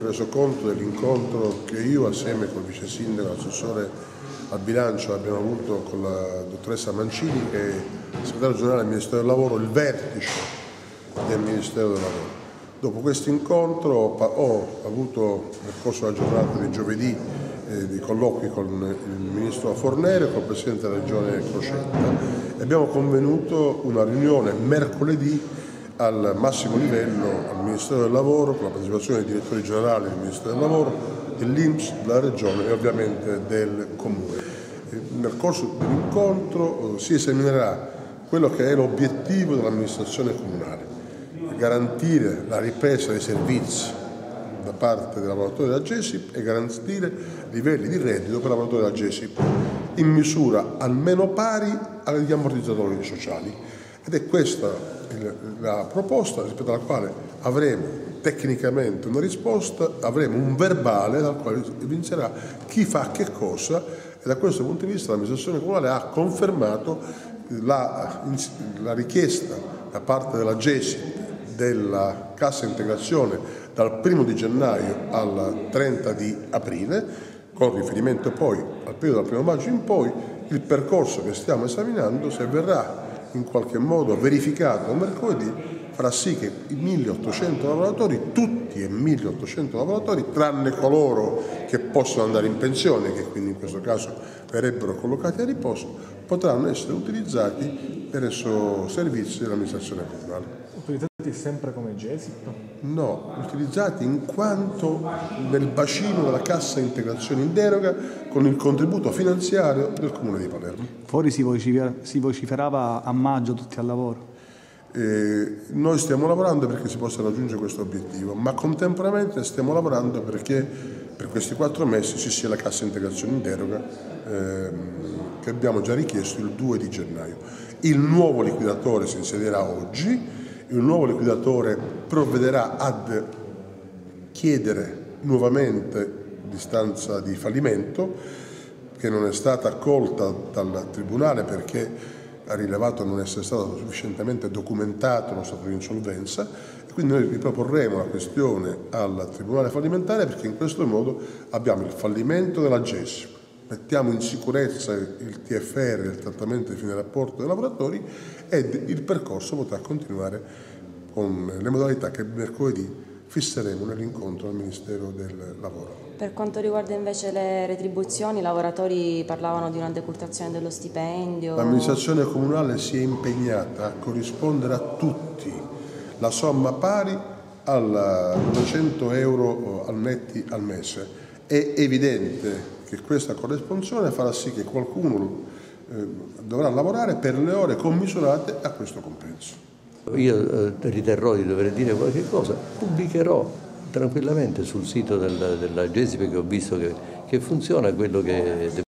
reso conto dell'incontro che io assieme col vice sindaco e l'assessore al bilancio abbiamo avuto con la dottoressa Mancini che è segretario generale del Ministero del Lavoro, il vertice del Ministero del Lavoro. Dopo questo incontro ho avuto nel corso della giornata di giovedì eh, di colloqui con il Ministro Fornero e con il Presidente della Regione Crocetta e abbiamo convenuto una riunione mercoledì al massimo livello al Ministero del Lavoro con la partecipazione dei direttori generali del Ministero del Lavoro, dell'Inps, della Regione e ovviamente del Comune. Nel corso dell'incontro eh, si esaminerà quello che è l'obiettivo dell'amministrazione comunale, garantire la ripresa dei servizi da parte dei lavoratori della GESIP e garantire livelli di reddito per i lavoratori della GESIP in misura almeno pari agli ammortizzatori sociali. Ed è questa la proposta rispetto alla quale avremo tecnicamente una risposta, avremo un verbale dal quale evincerà chi fa che cosa. E da questo punto di vista l'amministrazione comunale ha confermato la, la richiesta da parte della GESI della cassa integrazione dal 1 di gennaio al 30 di aprile, con riferimento poi al periodo dal 1 maggio in poi, il percorso che stiamo esaminando, se verrà in qualche modo verificato mercoledì, farà sì che i 1800 lavoratori, tutti e 1800 lavoratori, tranne coloro che possono andare in pensione, che quindi in questo caso verrebbero collocati a riposo, potranno essere utilizzati per il suo servizio dell'amministrazione comunale. Utilizzati sempre come GESIP? No, utilizzati in quanto nel bacino della cassa integrazione in deroga con il contributo finanziario del Comune di Palermo. Fuori si vociferava a maggio tutti al lavoro? Eh, noi stiamo lavorando perché si possa raggiungere questo obiettivo, ma contemporaneamente stiamo lavorando perché per questi quattro mesi ci sia la cassa integrazione in deroga ehm, che abbiamo già richiesto il 2 di gennaio. Il nuovo liquidatore si insedierà oggi, il nuovo liquidatore provvederà ad chiedere nuovamente l'istanza di fallimento che non è stata accolta dal Tribunale perché ha rilevato non essere stato sufficientemente documentato lo stato di insolvenza. E quindi noi riproporremo la questione al Tribunale fallimentare perché in questo modo abbiamo il fallimento della GES, mettiamo in sicurezza il TFR, il trattamento di fine rapporto dei lavoratori ed il percorso potrà continuare con le modalità che mercoledì fisseremo nell'incontro al Ministero del Lavoro. Per quanto riguarda invece le retribuzioni, i lavoratori parlavano di una decurtazione dello stipendio. L'amministrazione comunale si è impegnata a corrispondere a tutti la somma pari a 900 euro al netti al mese. È evidente che questa corresponsione farà sì che qualcuno eh, dovrà lavorare per le ore commisurate a questo compenso. Io eh, riterrò di dover dire qualche cosa, pubblicherò tranquillamente sul sito del, della GESI perché ho visto che, che funziona quello che